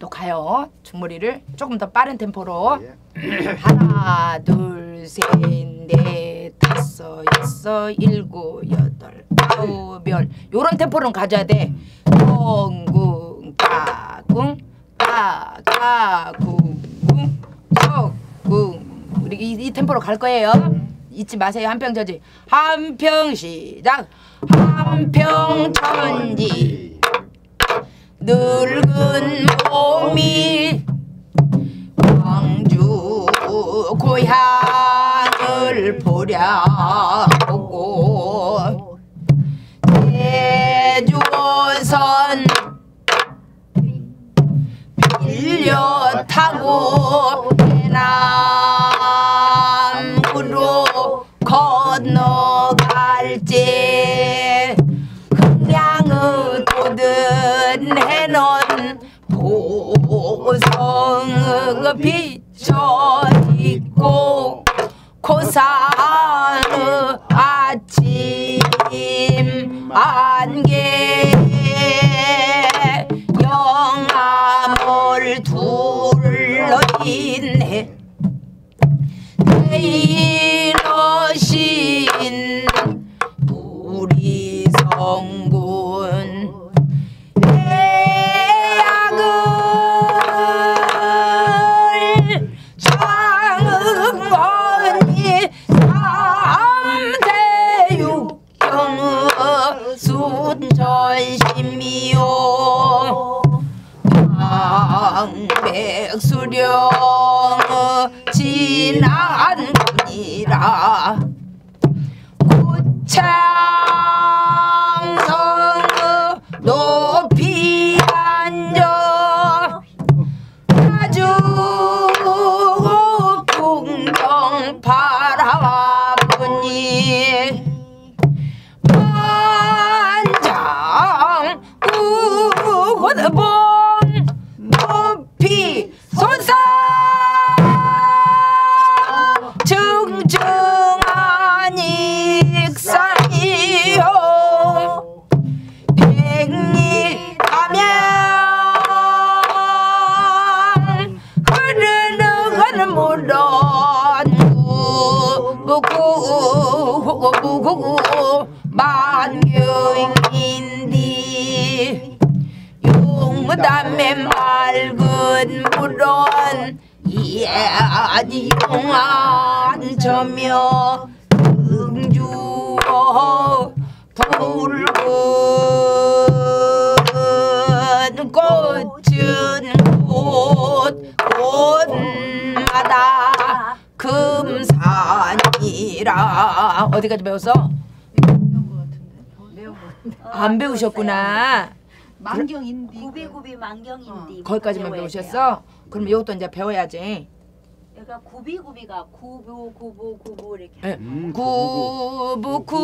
또 가요. 중머리를 조금 더 빠른 템포로. 예. 하나, 둘, 셋, 넷, 다섯, 여섯, 일곱, 여덟, 아홉, 열. 요런 템포는 가져야 돼. 꽁궁, 까궁, 까까궁, 쿵쿵. 우리 이, 이 템포로 갈 거예요. 잊지 마세요. 한평 저지. 한평 시작. 한평 천지. 늙은 몸이 광주 고향을 보려고 고 이라 어디까지 배웠어? 안 배우셨구나. 만경인디 구비구비 만경인디 거기까지만 배우셨어? 그럼 이것도 이제 배워야지. 얘가 구비구비가 구부 구부 구부 이렇게 예. 음, 구부쿠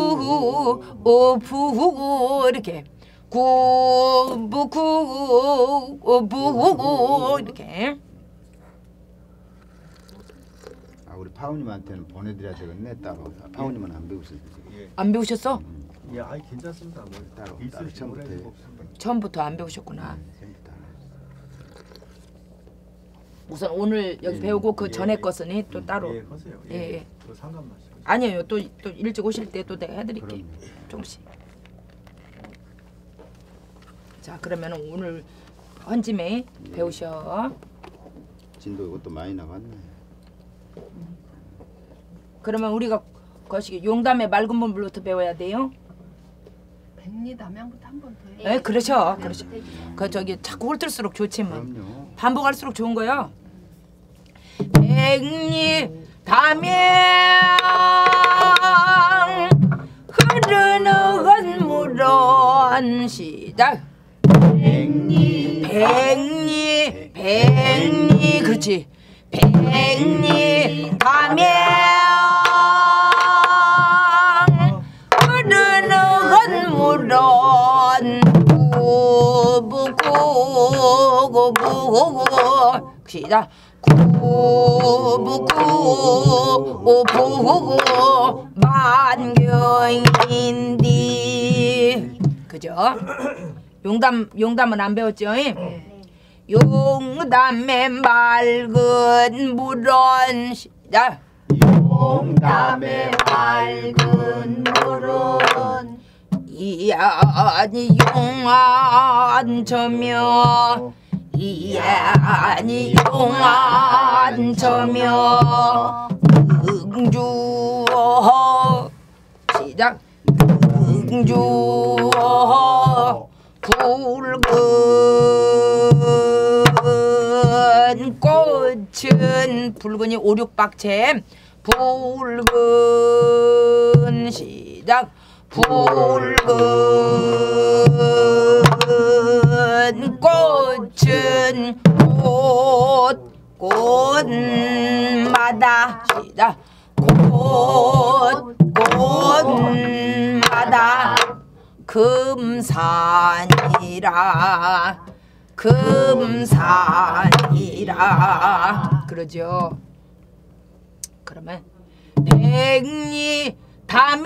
오부구 이렇게 구부쿠 오부구 이렇게 아 우리 파우님한테는 보내드려야 되겠네 따로. 파우님은 안 배우실 때 지금. 예, 안 배우셨어? 예, 아이 괜찮습니다. 뭐 따로, 따로 줄 처음부터 해. 처음부터 안 배우셨구나. 처음부터 안 했어. 우선 오늘 여기 예. 배우고 그 예, 전에 예. 것은 또 따로 예, 하세요. 예, 예, 예. 그 상관 마시고. 아니에요. 또 또 일찍 오실 때 또 내가 해드릴게 그럼요. 조금씩. 자 그러면 오늘 헌짐에 예. 배우셔. 진도 이것도 많이 나갔네. 그러면 우리가 거시기 용담의 맑은 물부터 배워야 돼요. 백리 담양부터 한 번더 해. 예, 그러셔, 그러셔. 그 저기 자꾸 훑을수록 좋지 뭐. 그럼요. 반복할수록 좋은 거요. 백리 담양 흐르는 물은 시작. 백리 백리 백리 그렇지. 백리 담양 흐르는 물은 구부구구부구 시작 구부구구부구 만경인디 그죠? 용담 용담은 안 배웠죠? 네. 용담의 맑은 물은 시작 용담의 맑은 물은 이안이 용안 저며 이안이 용안 저며 응주 시작. 응주 붉은 꽃은 붉은이 오륙박채 붉은 시작. 붉은 꽃은 꽃 꽃마다 시작. 꽃 꽃마다 금산이라 금산이라 그러죠. 그러면 백리 담양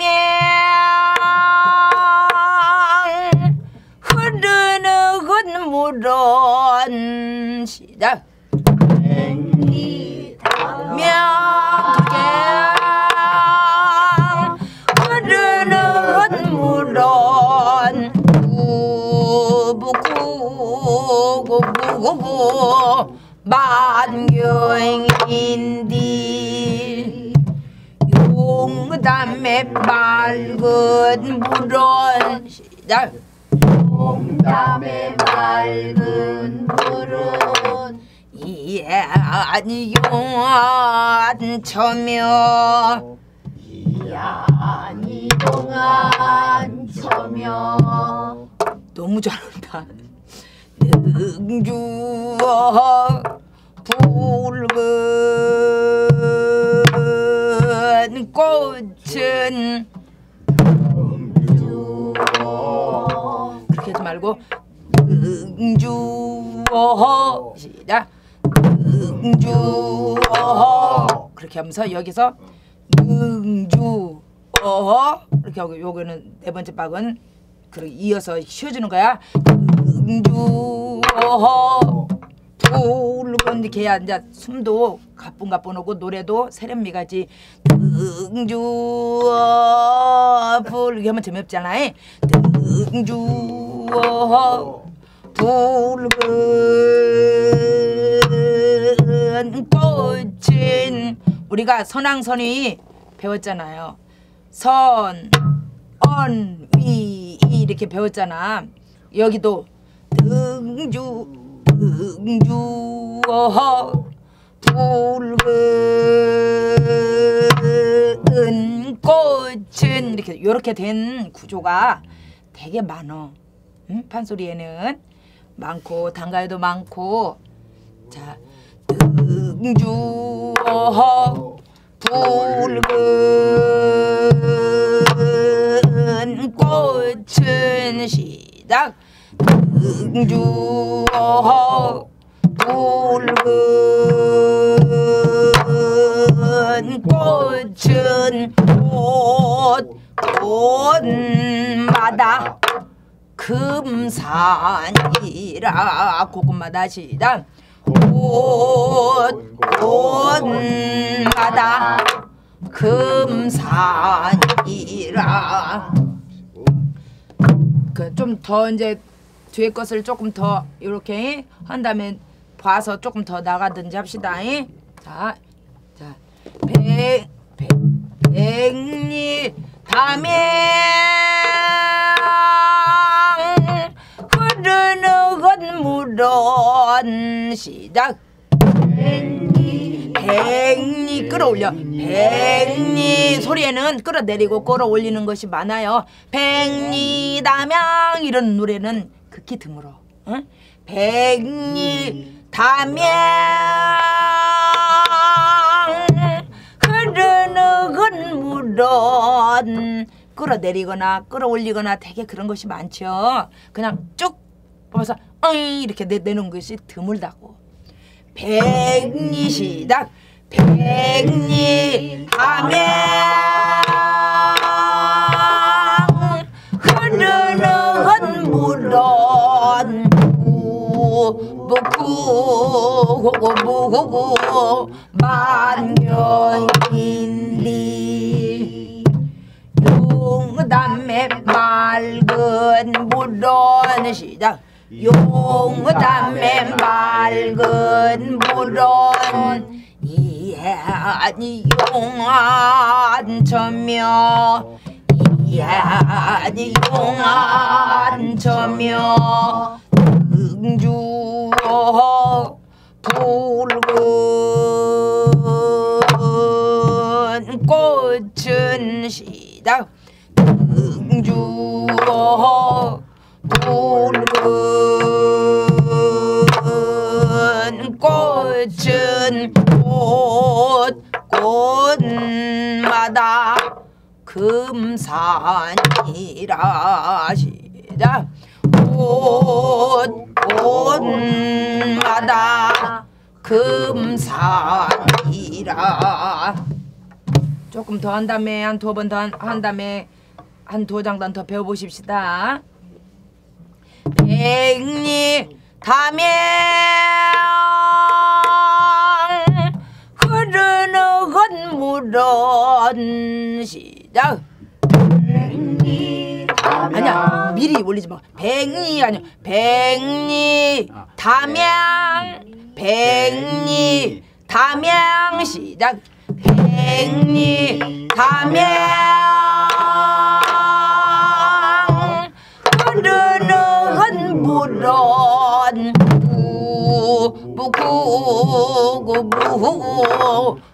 흐르는 물은 시작 백리 담양 만경인디 용담의 맑은 물은 시작. 용담의 맑은 물은 이안이 용안 처며. 이안이 동안 처며. 너무 잘한다. 능주어 붉은 꽃은 그렇게 하지 말고 능주어 시작 능주어. 그렇게 하면서 여기서 능주어. 이렇게 하고 요거는 네 번째 박은 그렇게 이어서 쉬어주는 거야. 능주어 붉은 이렇게 이제 숨도 가뿐가뿐하고 노래도 세련미가지. 등주어 불 이렇게 하면 재미없잖아. 등주어 붉은 꽃은 우리가 선왕선이 배웠잖아요. 선, 언, 위 이렇게 배웠잖아 여기도 등주 등주어 붉은 꽃은 이렇게 이렇게 된 구조가 되게 많어. 응? 판소리에는 많고 단가에도 많고 자 등주어 붉은 꽃은 시작. 등주어 붉은 꽃은 꽃 꽃마다 금산이라. 그것마다 시작. 꽃 꽃마다 금산이라 그 좀 더 이제 뒤에 것을 조금 더 이렇게 한 다음에 봐서 조금 더 나가든지 합시다. 잉? 자, 자, 백, 백, 백리 담양 흐르는 물은 시작. 백리 끌어올려. 백리 소리에는 끌어내리고 끌어올리는 것이 많아요. 백리 담양 이런 노래는 극히 드물어. 응? 백리 담양 흐르는 물은 끌어내리거나 끌어올리거나 되게 그런 것이 많죠. 그냥 쭉 어이 이렇게 내, 내는 것이 드물다고 백리 시작 백리 함양 흐르는 물은 구부구 구구구구구 만경인디 용담의 맑은 물론 시작 용담의 맑은 물론 이해하니 용한 처며 이해하니 용한 처며 응주 붉은 꽃은 시작 응주 붉은 꽃은 꽃 꽃마다 금산이라 시작 꽃 꽃마다 금산이라 조금 더 한 다음에 한 두 번 더 한 다음에 한 두 장단 더 배워보십시다. 백리 담양 흐르는 건물은 시작. 아니야 미리 올리지 마. 백리 아니야. 백리 담양. 백리 담양. 시작. 백리 담양 물은 부부구구부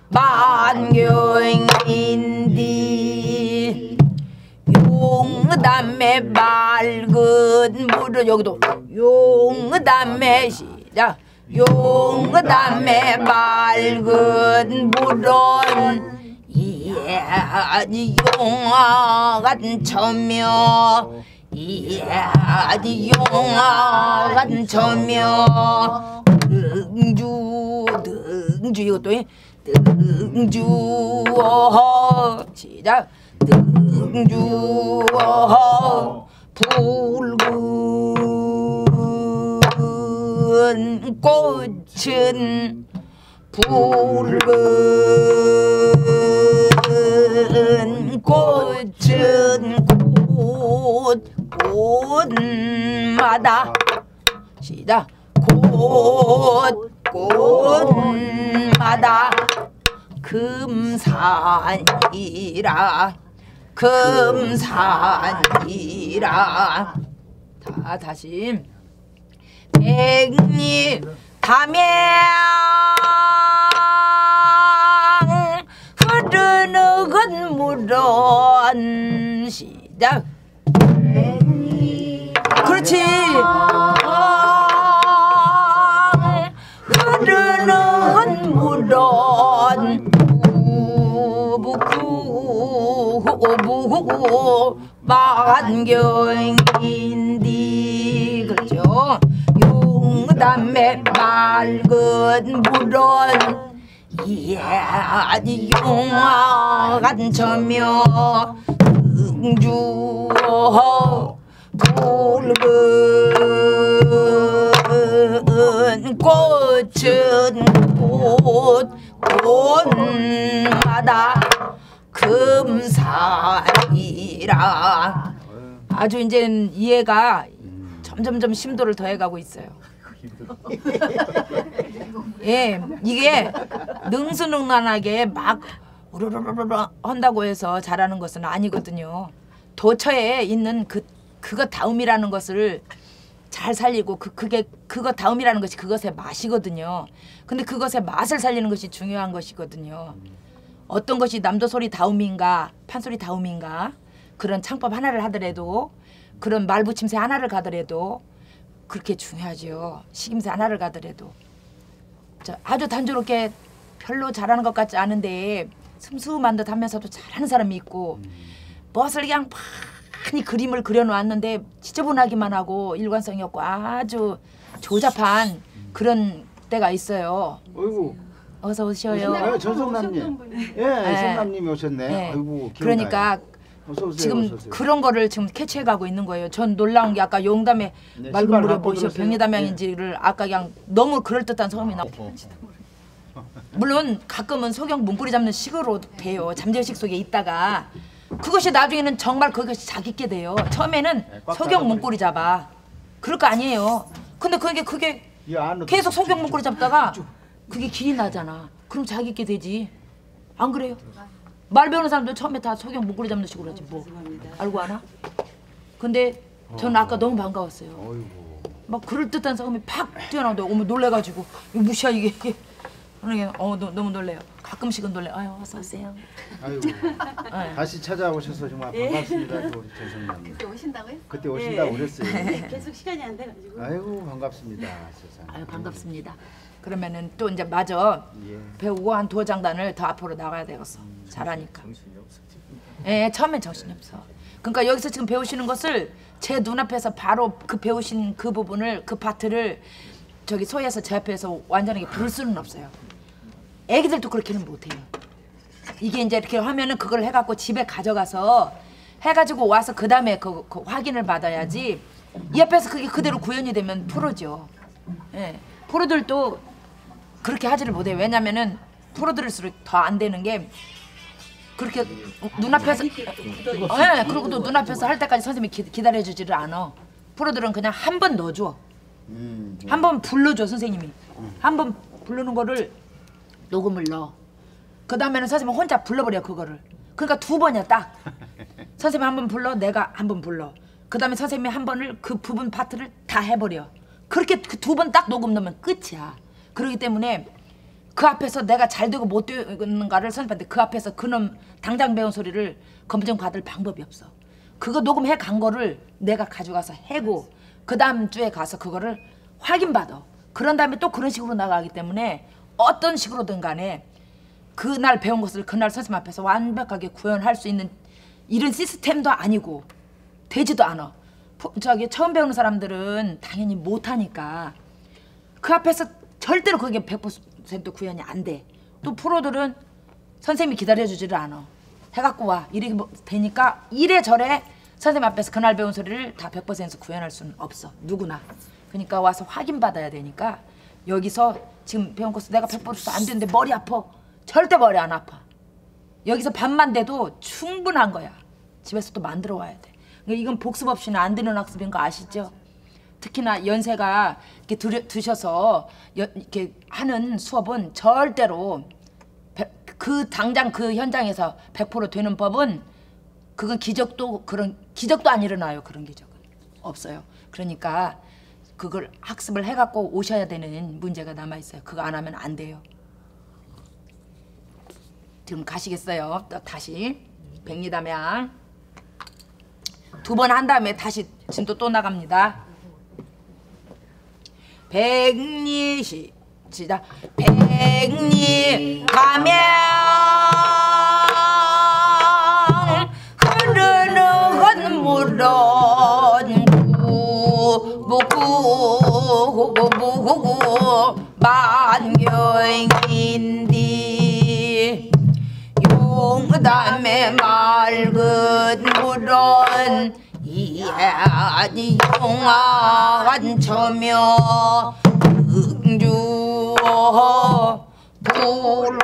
만경인디 용담의 맑은 물은 여기도 용담의 시작 용담의 맑은 물은 이해하니 용화간 처며 이해하니 용화간 처며 등주 등주 이것도 해. 등주 시작 등주 붉은 꽃은 붉은 꽃은 꽃 꽃마다. 시작. 꽃 꽃마다. 금산이라. 금산이라. 자 다시. 백리 담양 흐르는 건물은 시작 그렇지. 아, 흐르는 물은 부부구 만경인디 그렇죠 용담의 맑은 물은 용화간 처며 응주 붉은 꽃은 꽃 꽃마다 금산이라 아주 이제 이해가 점점점 심도를 더해가고 있어요. 예, 이게 능수능란하게 막 우르르르르 한다고 해서 잘하는 것은 아니거든요. 도처에 있는 그 그것 다음이라는 것을 잘 살리고 그 그게 그것 다음이라는 것이 그것의 맛이거든요. 근데 그것의 맛을 살리는 것이 중요한 것이거든요. 어떤 것이 남도 소리 다음인가 판소리 다음인가 그런 창법 하나를 하더라도 그런 말 붙임새 하나를 가더라도 그렇게 중요하죠. 식임새 하나를 가더라도 저 아주 단조롭게 별로 잘하는 것 같지 않은데 슴슴한 듯 하면서도 잘하는 사람이 있고 무엇을 그냥 많이 그림을 그려놓았는데 지저분하기만 하고 일관성이 없고 아주 조잡한 그런 때가 있어요. 어이구. 어서 오셔요. 네, 전성남님. 예, 네. 성남님이 오셨네. 네. 아이고. 그러니까 어서 오세요. 지금 어서 오세요. 그런 거를 지금 캐치해 가고 있는 거예요. 전 놀라운 게 아까 용담에 네, 맑은 물에 보시오. 백리담양인지를 아까 그냥 너무 그럴 듯한 성음이 나. 어. 물론 가끔은 소경 문고리 잡는 식으로 돼요. 잠재의식 속에 있다가 그것이 나중에는 정말 그것이 자기게 돼요. 처음에는 네, 잡아버리죠. 문고리 잡아. 그럴 거 아니에요. 근데 그게 그게 계속 소경 문고리 잡다가 그게 길이 나잖아. 그럼 자기게 되지. 안 그래요? 말 배우는 사람들 처음에 다 소경 문고리 잡는 식으로 하지 뭐. 알고 아나? 근데 저는 아까 너무 반가웠어요. 막 그럴 듯한 성음이 팍 튀어나오는데 어머 놀래가지고 이거 무시야 이게 그러게 어 너, 너무 놀래요 가끔씩은 놀래 아유 어서 오세요 아이고. 네. 다시 찾아오셔서 정말 반갑습니다. 우리 조선님. 그때 오신다고요? 그때 오신다고 그랬어요. 계속 시간이 안 돼가지고 아이고 반갑습니다. 세상에. 아유 반갑습니다 그러면은 또 이제 마저 예. 배우고 한 두 장단을 더 앞으로 나가야 되겠어 잘하니까 정신이 없어. 예 처음엔 정신이 없어 그러니까 여기서 지금 배우시는 것을 제 눈앞에서 바로 그 배우신 그 부분을 그 파트를 저기 소에서 제 앞에서 완전하게 부를 수는 없어요 애기들도 그렇게는 못해요 이게 이제 이렇게 하면은 그걸 해갖고 집에 가져가서 해가지고 와서 그 다음에 그, 그 확인을 받아야지 이 앞에서 그게 그대로 구현이 되면 프로죠. 예, 프로들도 그렇게 하지를 못해요. 왜냐면은 프로들일수록 더 안 되는 게 그렇게 눈앞에서 예, 그리고 또 눈앞에서 할 때까지 선생님이 기, 기다려주지를 않아. 프로들은 그냥 한 번 넣어줘. 음. 한번 불러줘 선생님이 한 번 부르는 거를 녹음을 넣어. 그 다음에는 선생님 혼자 불러버려 그거를. 그러니까 두 번이야 딱. 선생님이 한번 불러 내가 한 번 불러. 그 다음에 선생님이 한 번을 그 부분 파트를 다 해버려. 그렇게 그 두 번 딱 녹음 넣으면 끝이야. 그렇기 때문에 그 앞에서 내가 잘 되고 못 되는가를 선생님한테 그 앞에서 그놈 당장 배운 소리를 검증 받을 방법이 없어. 그거 녹음해 간 거를 내가 가져가서 해고 그 다음 주에 가서 그거를 확인받아. 그런 다음에 또 그런 식으로 나가기 때문에 어떤 식으로든 간에 그날 배운 것을 그날 선생님 앞에서 완벽하게 구현할 수 있는 이런 시스템도 아니고 되지도 않아. 포- 저기 처음 배우는 사람들은 당연히 못하니까 그 앞에서 절대로 그게 100% 구현이 안 돼. 또 프로들은 선생님이 기다려주지를 않아. 해갖고 와. 이렇게 뭐 되니까 이래저래 선생님 앞에서 그날 배운 소리를 다 100% 구현할 수는 없어. 누구나. 그러니까 와서 확인받아야 되니까 여기서 지금 배운 것을 내가 100%안 되는데 머리 아파. 절대 머리 안 아파. 여기서 반만 돼도 충분한 거야. 집에서 또 만들어 와야 돼. 그러니까 이건 복습 없이는 안 되는 학습인 거 아시죠? 특히나 연세가 이렇게 들, 드셔서 여- 이렇게 하는 수업은 절대로 백- 그 당장 그 현장에서 100% 되는 법은 그건 기적도 그런 기적도 안 일어나요. 그런 기적은 없어요. 그러니까 그걸 학습을 해갖고 오셔야 되는 문제가 남아 있어요. 그거 안 하면 안 돼요. 지금 가시겠어요? 또 다시 백리담양 두 번 한 다음에 다시 진도 또 나갑니다. 백리 시 시작 백리 가면 물은 이하니 용한 처며 응주어 붉은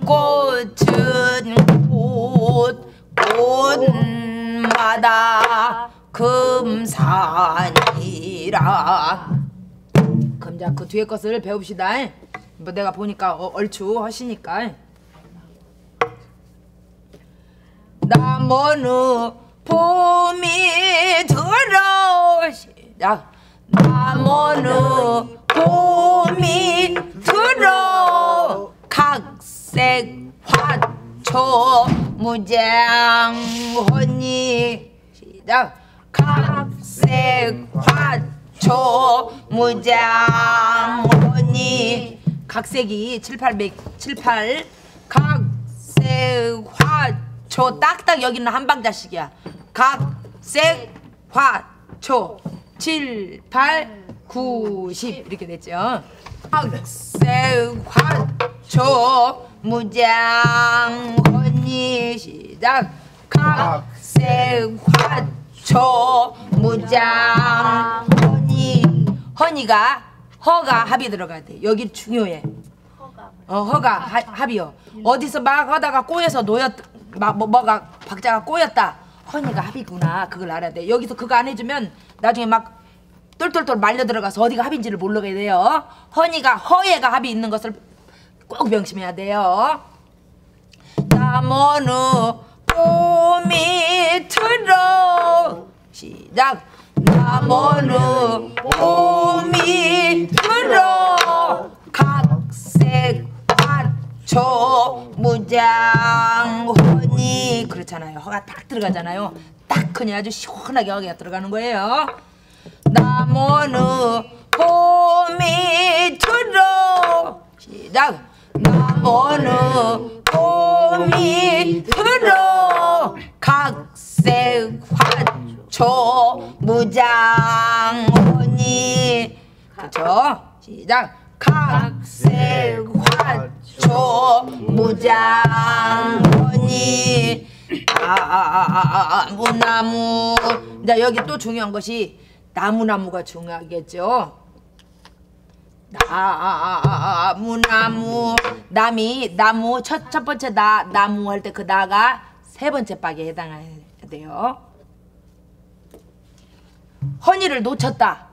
꽃은 꽃 꽃마다 금산이라 그럼 자그 뒤에 것을 배웁시다. 뭐 내가 보니까 어, 얼추 하시니까. 나무는 봄이 들어오시자 나무는 봄이 들어 각색 화초 무장혼이 시작 각색 화초 무장혼이. 각색이 7, 800, 7, 8 각색 화초 딱딱 여기는 한방자식이야. 각색 화초 7, 8, 9, 10 이렇게 됐죠. 각색 화초 초 무장 헌니 시작 각색 화초 무장 헌니. 헌니가 허가 합이 들어가야 돼. 여기 중요해. 허가. 어 허가 하, 합이요. 어디서 막 하다가 꼬여서 놓였 막 뭐, 뭐가 박자가 꼬였다. 허니가 합이구나. 그걸 알아야 돼. 여기서 그거 안 해주면 나중에 막 똘똘똘 말려 들어가서 어디가 합인지를 모르게 돼요. 허니가 허예가 합이 있는 것을 꼭 명심해야 돼요. 남어느 봄이 들어. 시작. 남어느 봄이 들어. 각색 화초 무장 그렇잖아요. 허가 딱 들어가잖아요. 딱 그냥 아주 시원하게 허가 들어가는 거예요. 남어느 봄이 들어 시작 남어느 봄이 들어 각색 화초 무장 허니 그쵸 시작. 각색 화초 무장 허니 아, 나무나무 자 여기 또 중요한 것이 나무나무가 중요하겠죠 나무나무 남이 나무 첫, 첫 번째 나 나무 할 때 그 나가 세 번째 박에 해당해야 돼요 허니를 놓쳤다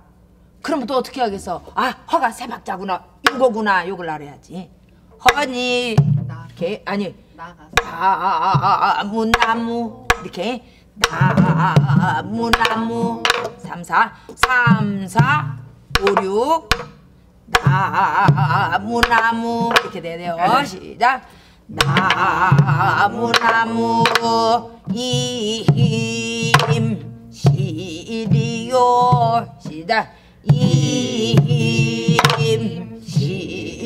그러면 또 어떻게 하겠어 아 허가 세 박자구나 요거구나 요걸 알아야지 허니 나 이렇게 아니 나가서 나무나무. 이렇게. 나무나무. 삼사. 삼사. 오육. 나무나무. 이렇게 돼야 돼요. 시작. 나무나무. 이힘. 시리요 시작. 이힘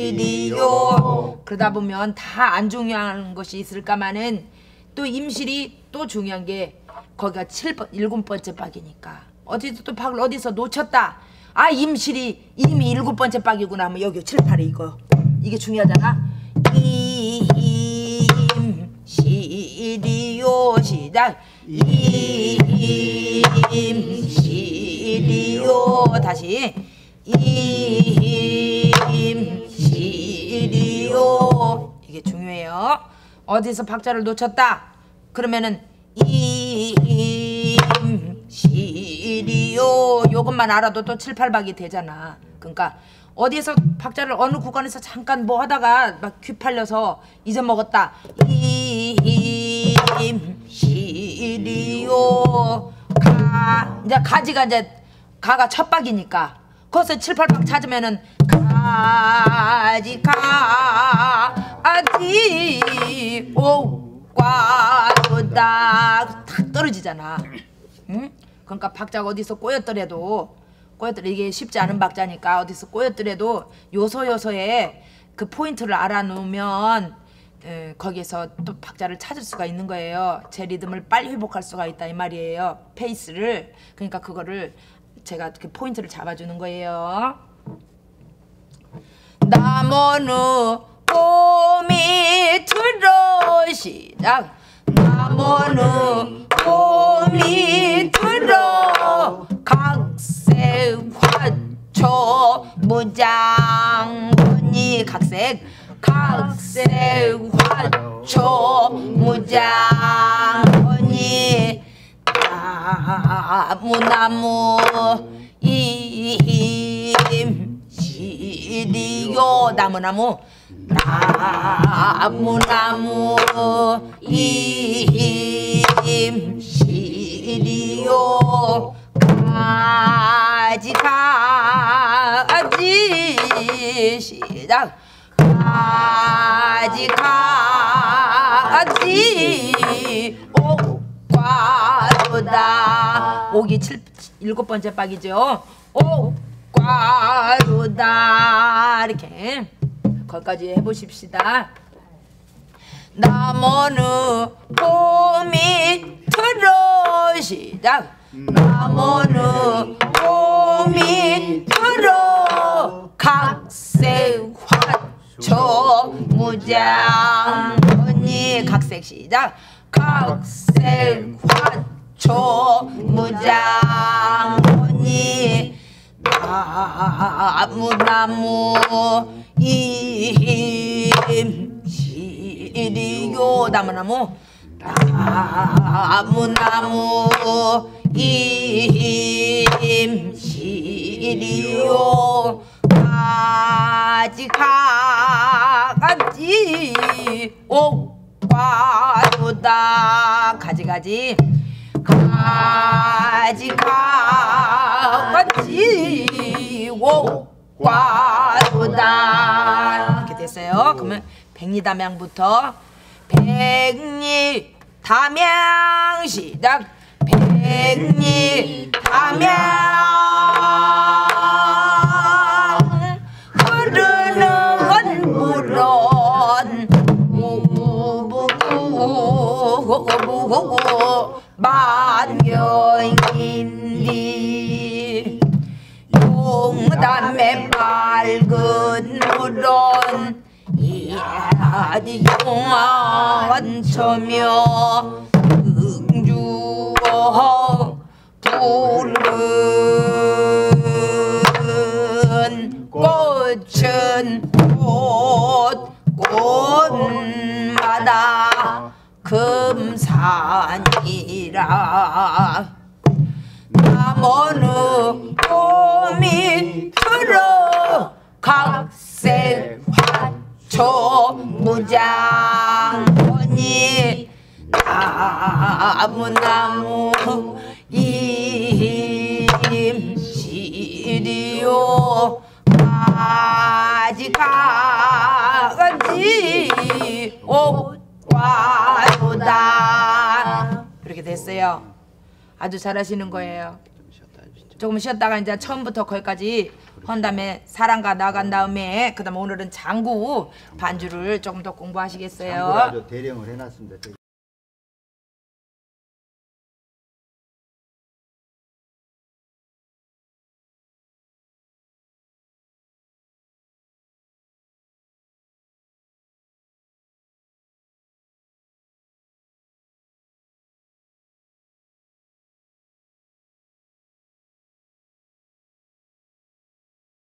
시리요. 그러다 보면 다 안 중요한 것이 있을까마는 또 임실이 또 중요한 게 거기가 칠번 일곱 번째 박이니까. 어디서 또 박을 어디서 놓쳤다. 아 임실이 이미 일곱 번째 박이구나. 하면 여기 칠팔이 이거. 이게 중요하잖아. 임실이요. 시작. 임실이요. 다시. 임실이 이게 중요해요. 어디서 박자를 놓쳤다? 그러면은 임실이요 요것만 알아도 또 7, 8박이 되잖아. 그러니까 어디에서 박자를 어느 구간에서 잠깐 뭐 하다가 막 귀 팔려서 잊어먹었다. 임실이요 가. 이제 가지가 이제 가가 첫 박이니까. 거기서 7, 8박 찾으면은 가지 가 지 오과도다 탁 떨어지잖아 응? 그러니까 박자가 어디서 꼬였더라도 꼬였더라 이게 쉽지 않은 박자니까 어디서 꼬였더라도 요소 요소에 그 포인트를 알아놓으면 에, 거기에서 또 박자를 찾을 수가 있는 거예요. 제 리듬을 빨리 회복할 수가 있다 이 말이에요. 페이스를 그러니까 그거를 제가 그 포인트를 잡아주는 거예요. 나무는 봄이 들어 시작. 나무는 봄이 들어 각색 화초 무장분이 각색 각색 화초 무장분이 나무나무 임 시리요 나무나무. 나무나무 임시리요 가지 가지 시작. 가지 가지. 옥과로다. 옥이 칠 일곱 번째 박이죠. 옥 과로다. 이렇게 거기까지 해보십시다. 나무는 봄이 들어 시작 나무는 봄이 들어 각색 화 초 무 무장 언니 각색 시작. 각색 화 초 무장 나무 나무 임시리요 나무 나무? 나무 나무 임시리요 가지 가지 옥과도다. 가지 가지 가지 가지 옥과도다. 이렇게 됐어요. 그러면 백리담양부터 백리 담양 시작 백리 담양 이하디 용한처며 응주어 푸른 꽃은 꽃 꽃마다 금산이라. 남어느 봄이 들어 각색 화 초 무장원이 나무 나무 임시리요. 가지 가지 옥과도다. 그렇게 됐어요. 아주 잘하시는 거예요. 조금 쉬었다가 이제 처음부터 거기까지 한 다음에 사랑가 나간 다음에 그다음 에 오늘은 장구 반주를 조금 더 장구를 공부하시겠어요. 아주 대령을 해놨습니다. 저기